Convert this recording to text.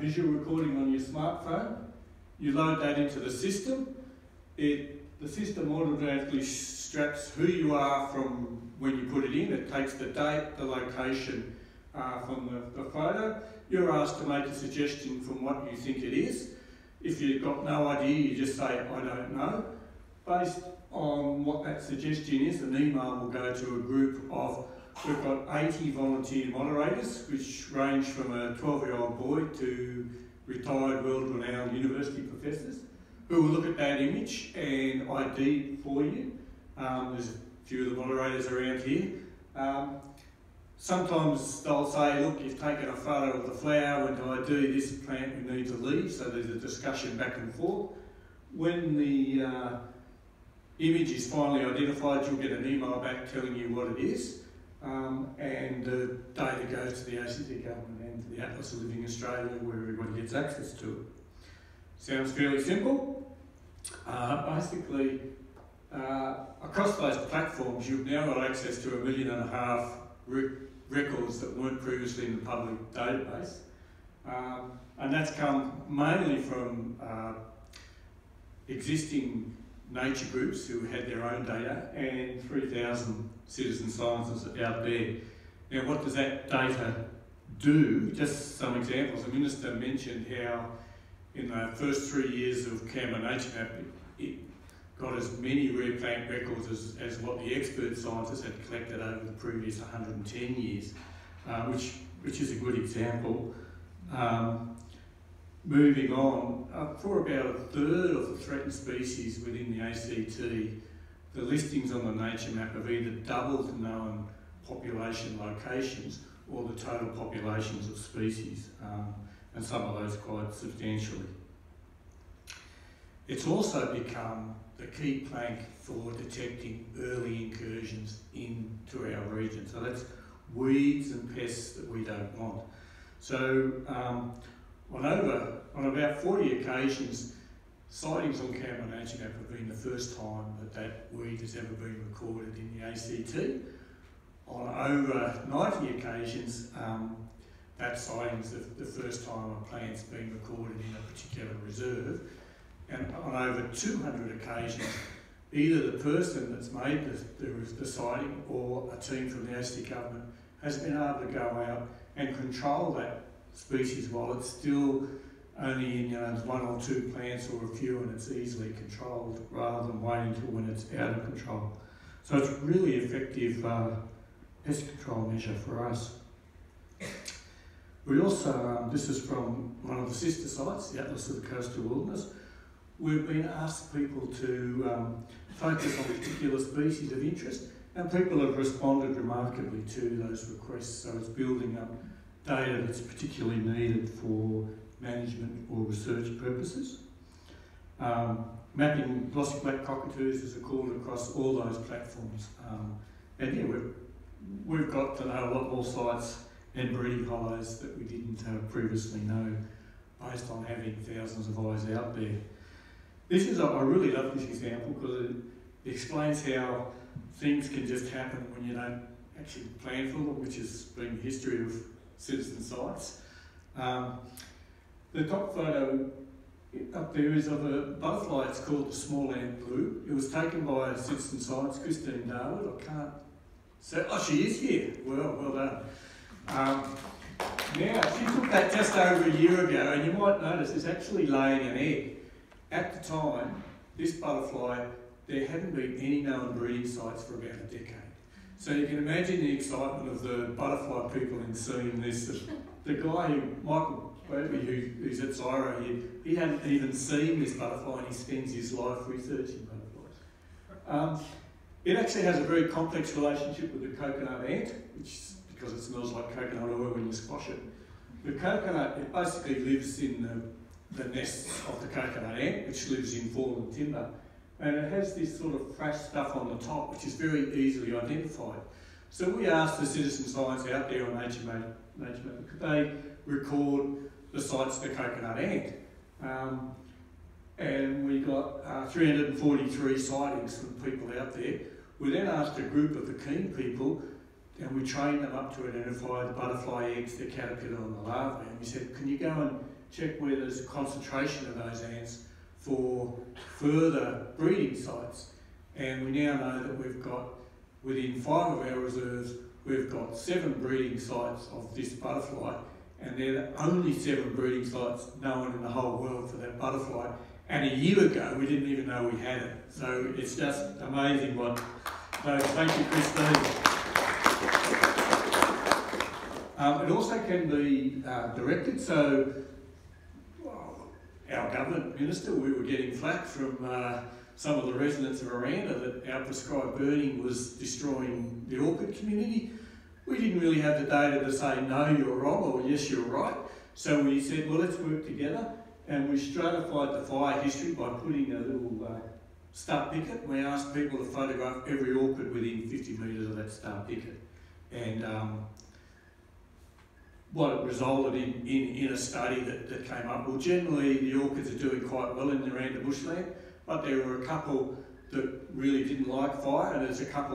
visual recording on your smartphone. You load that into the system. It, the system automatically straps who you are from when you put it in. It takes the date, the location uh, from the, the photo. You're asked to make a suggestion from what you think it is. If you've got no idea, you just say, I don't know. Based on what that suggestion is, an email will go to a group of, we've got 80 volunteer moderators, which range from a 12 year old boy to retired world renowned university professors, who will look at that image and ID for you. Um, there's a few of the moderators around here. Um, sometimes they'll say, look, you've taken a photo of the flower, when do I do this plant we need to leave? So there's a discussion back and forth. When the uh, image is finally identified, you'll get an email back telling you what it is. Um, and the data goes to the ACT government and to the Atlas of Living Australia where everybody gets access to it. Sounds fairly simple. Uh, basically, uh, across those platforms, you've now got access to a million and a half re records that weren't previously in the public database. Um, and that's come mainly from uh, existing nature groups who had their own data and 3,000 citizen scientists out there. Now, what does that data do? Just some examples. The Minister mentioned how in the first three years of Canberra Nature Map, it got as many rare plant records as, as what the expert scientists had collected over the previous 110 years, uh, which, which is a good example. Um, moving on, uh, for about a third of the threatened species within the ACT, the listings on the nature map have either doubled the known population locations or the total populations of species, um, and some of those quite substantially. It's also become the key plank for detecting early incursions into our region. So that's weeds and pests that we don't want. So um, on over, on about 40 occasions, sightings on Map have been the first time that that weed has ever been recorded in the ACT. On over 90 occasions, um, that sighting is the, the first time a plant's been recorded in a particular reserve. And on over 200 occasions, either the person that's made the, the, the sighting or a team from the ACT government has been able to go out and control that species while it's still only in you know, one or two plants or a few and it's easily controlled rather than waiting until when it's out of control. So it's really effective uh, pest control measure for us. We also, um, this is from one of the sister sites, the Atlas of the Coastal Wilderness, we've been asked people to um, focus on particular species of interest and people have responded remarkably to those requests, so it's building up data that's particularly needed for management or research purposes. Um, mapping glossy black cockatoos is called across all those platforms. Um, and yeah, we've, we've got to know a lot more sites and breeding hollows that we didn't uh, previously know based on having thousands of eyes out there. This is, a, I really love this example because it explains how things can just happen when you don't actually plan for them, which has been the history of citizen science. Um, the top photo up there is of a butterfly, it's called the small ant blue. It was taken by citizen science, Christine Darwood. I can't say, oh, she is here. Well, well done. Um, now, she took that just over a year ago, and you might notice it's actually laying an egg. At the time, this butterfly, there hadn't been any known breeding sites for about a decade. So you can imagine the excitement of the butterfly people in seeing this. The, the guy who, Michael Braby, who, who's at CSIRO here, he hadn't even seen this butterfly and he spends his life researching butterflies. Um, it actually has a very complex relationship with the coconut ant, which because it smells like coconut oil when you squash it. The coconut, it basically lives in the, the nests of the coconut ant, which lives in fallen timber. And it has this sort of fresh stuff on the top, which is very easily identified. So we asked the citizen science out there on Nature Nature could they record the sites of the coconut ant? Um, and we got uh, 343 sightings from people out there. We then asked a group of the keen people and we trained them up to identify the butterfly eggs, the caterpillar and the larvae. And we said, can you go and check where there's a concentration of those ants for further breeding sites. And we now know that we've got, within five of our reserves, we've got seven breeding sites of this butterfly, and they're the only seven breeding sites known in the whole world for that butterfly. And a year ago, we didn't even know we had it. So it's just amazing what. So thank you, Christine. Um, it also can be uh, directed, so our government minister, we were getting flack from uh, some of the residents of Aranda that our prescribed burning was destroying the orchid community. We didn't really have the data to say, no, you're wrong, or yes, you're right. So we said, well, let's work together. And we stratified the fire history by putting a little uh, star picket. We asked people to photograph every orchid within 50 metres of that star picket. And um, what it resulted in, in, in a study that, that came up. Well, generally the orchids are doing quite well in the Aranda bushland, but there were a couple that really didn't like fire, and there's a couple